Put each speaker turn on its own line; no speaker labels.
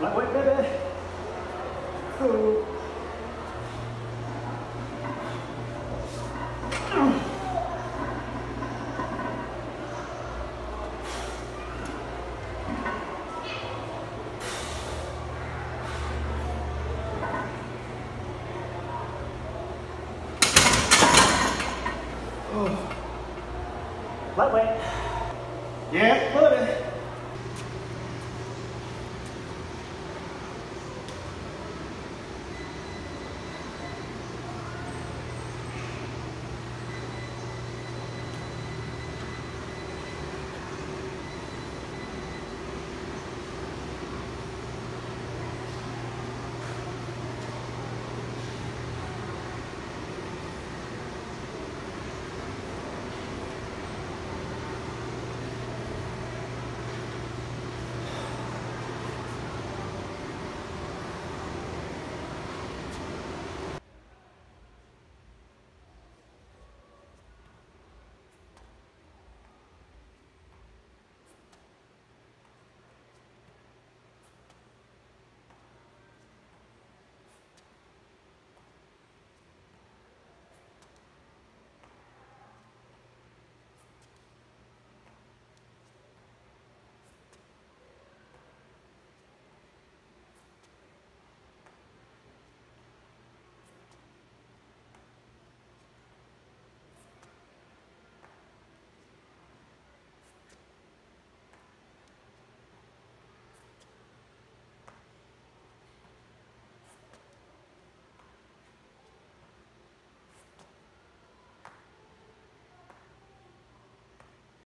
Lightweight, baby. Ooh. Lightweight.
Yeah,